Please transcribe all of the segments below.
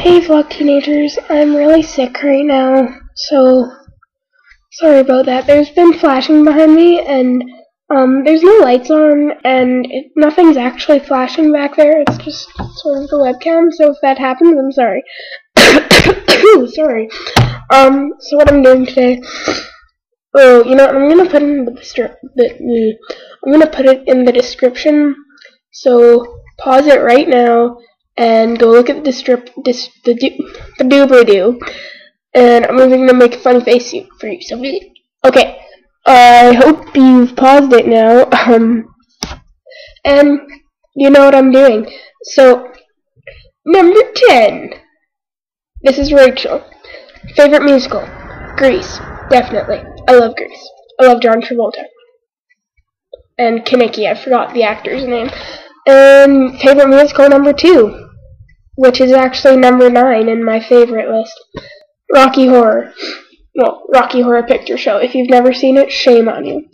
Hey vlog teenagers, I'm really sick right now, so sorry about that. There's been flashing behind me and um, there's no lights on and it, nothing's actually flashing back there. It's just sort of the webcam, so if that happens, I'm sorry. sorry. Um, so what I'm doing today, oh, you know, I'm gonna put in the, the I'm gonna put it in the description, so pause it right now and go look at the strip, the, do, the doo. And I'm going to make a funny face for you. So, okay. I hope you've paused it now. Um, and you know what I'm doing. So, number 10. This is Rachel. Favorite musical? Grease. Definitely. I love Grease. I love John Travolta. And Kenickie. I forgot the actor's name. And favorite musical number 2 which is actually number 9 in my favorite list. Rocky Horror. Well, Rocky Horror Picture Show. If you've never seen it, shame on you.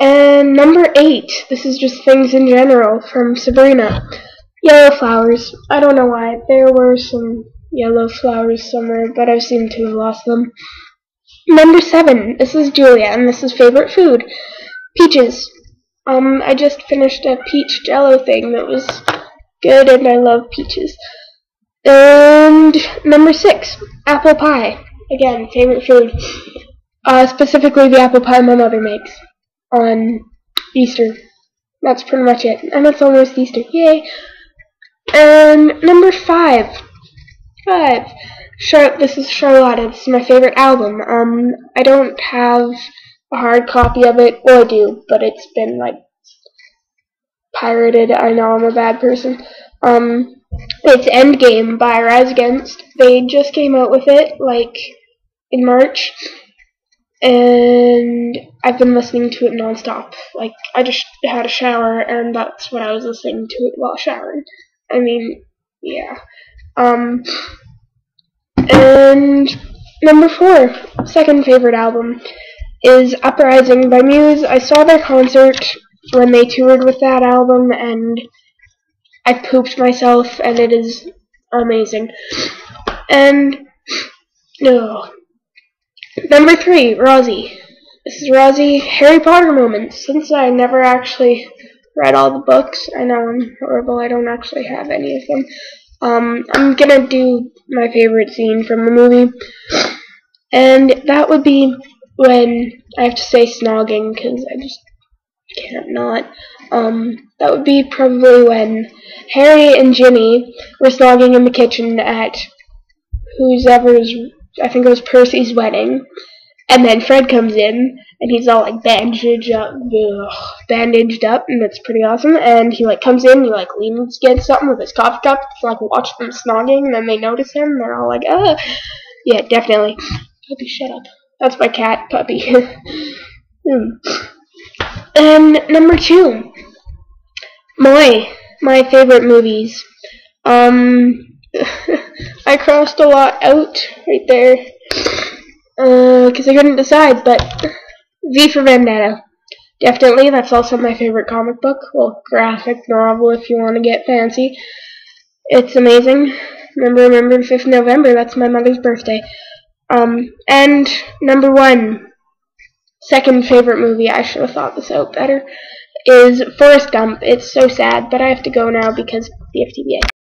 And number 8, this is just things in general from Sabrina. Yellow flowers. I don't know why. There were some yellow flowers somewhere, but I seem to have lost them. Number 7, this is Julia, and this is favorite food. Peaches. Um, I just finished a peach jello thing that was good and I love peaches. And number six, apple pie. Again, favorite food. Uh, specifically the apple pie my mother makes on Easter. That's pretty much it. And it's almost Easter. Yay! And number five. Five. Char this is Charlotta. This is my favorite album. Um, I don't have a hard copy of it. Well, I do, but it's been like pirated. I know I'm a bad person. Um, it's Endgame by Rise Against. They just came out with it like in March, and I've been listening to it nonstop. Like I just had a shower, and that's what I was listening to it while showering. I mean, yeah. Um, and number four, second favorite album, is Uprising by Muse. I saw their concert when they toured with that album, and I pooped myself, and it is amazing. And no, number three, Rosie. This is Rosie Harry Potter moments. Since I never actually read all the books, I know I'm horrible. I don't actually have any of them. Um, I'm gonna do my favorite scene from the movie, and that would be when I have to say snogging because I just can't not. Um, that would be probably when Harry and Ginny were snogging in the kitchen at whoever's, I think it was Percy's wedding. And then Fred comes in, and he's all like bandaged up, ugh, bandaged up, and it's pretty awesome. And he like comes in, and he like leans against something with his coffee cup, to, like watch them snogging, and then they notice him, and they're all like, ah, yeah, definitely. Puppy, shut up. That's my cat, Puppy. hmm. And number two, my my favorite movies. Um, I crossed a lot out right there because uh, I couldn't decide. But V for Vendetta, definitely. That's also my favorite comic book. Well, graphic novel if you want to get fancy. It's amazing. Remember, remember, 5th November. That's my mother's birthday. Um, and number one, second favorite movie, I should have thought this out better, is Forrest Gump. It's so sad, but I have to go now because the FTBA.